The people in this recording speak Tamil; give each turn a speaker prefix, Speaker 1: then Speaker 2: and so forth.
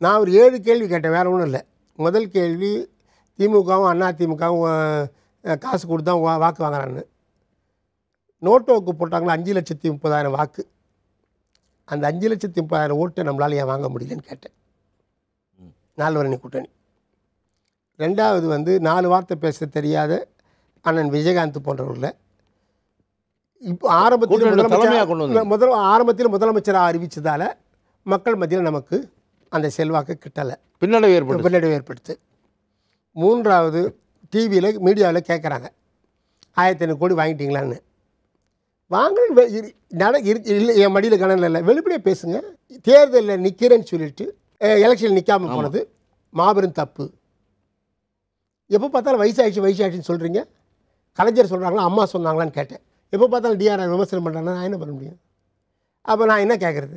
Speaker 1: நான் ஒரு ஏழு கேள்வி கேட்டேன் வேறு ஒன்றும் இல்லை. முதல் கேள்வி திமுகவும் அண்ணா திமுகவும் காசு கொடுத்து தான் வா- வாக்கு வாங்குறான்னு நோட்டோவுக்கு போட்டாங்களா அஞ்சு லட்சத்தி முப்பதாயிரம் வாக்கு. அந்த அஞ்சு லட்சத்தி முப்பதாயிரம் ஓட்டை நம்மளால் ஏன் வாங்க முடியலன்னு கேட்டேன். நால்வரணி கூட்டணி. ரெண்டாவது வந்து நாலு வார்த்தை பேச தெரியாத அண்ணன் விஜயகாந்த் போன்றவர்களை இப்போ ஆரம்பத்தில் முதலமைச்சர். முதல் ஆரம்பத்தில் முதலமைச்சராக அறிவிச்சதால மக்கள் மத்தியில் நமக்கு அந்த செல்வாக்கு கிட்டலை.
Speaker 2: பின்னடைவு ஏற்பட்டு
Speaker 1: பின்னடைவு ஏற்படுத்து. மூன்றாவது டிவியில் மீடியாவில் கேட்குறாங்க ஆயிரத்தி ஐநூறு கோடி வாங்கிட்டீங்களான்னு. வாங்க நட இல்லை என் மடியில் கணனில் இல்லை. வெளிப்படையாக பேசுங்க. தேர்தலில் நிற்கிறேன்னு சொல்லிட்டு எலெக்ஷன் நிற்காம போனது மாபெரும் தப்பு. எப்போ பார்த்தாலும் வயசாகிடுச்சு வயசாகிடுச்சுன்னு சொல்கிறீங்க கலைஞர் சொல்கிறாங்களா அம்மா சொன்னாங்களான்னு கேட்டேன். எப்போ பார்த்தாலும் டிஆர்ஆர் விமர்சனம் பண்ணுறாங்கன்னா நான் என்ன பண்ண முடியும்? அப்போ நான் என்ன கேட்குறது